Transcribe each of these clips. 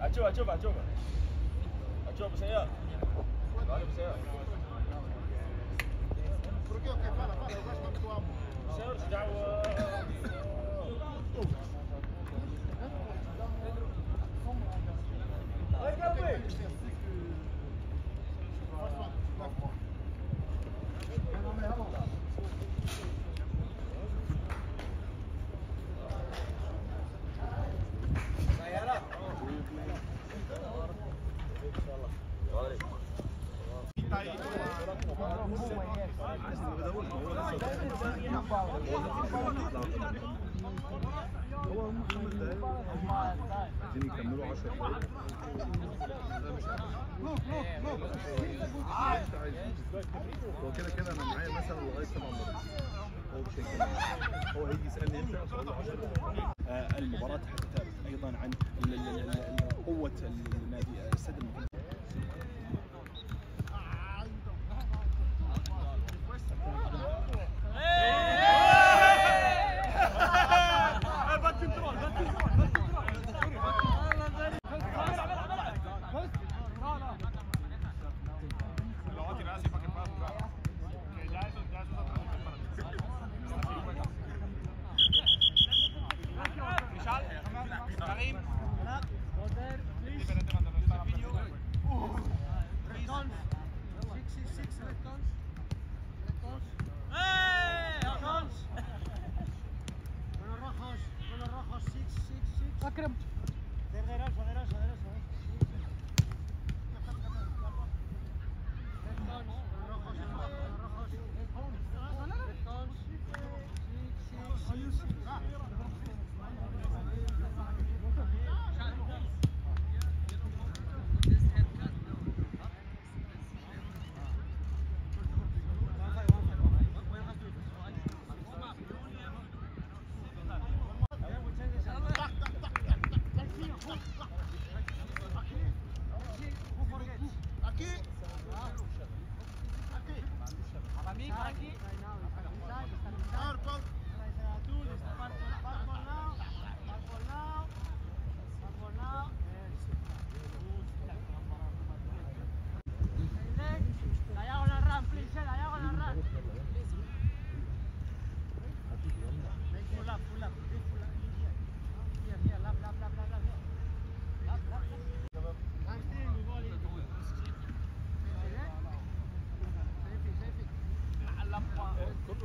앉아봐, 앉아봐, 앉아봐. 앉아보세요. 말해보세요. هو هم خمس دقايق عايزين يكملوا 10 دقايق انت عايز هو كده كده أنا معايا مثلا لغاية 7 مرات هو مش هيكمل هو هيجي يسألني إمتى؟ أقول له 10 دقايق آه، Acremos.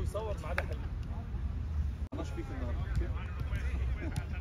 يصور معاه ده حلو ما فيك النهارده.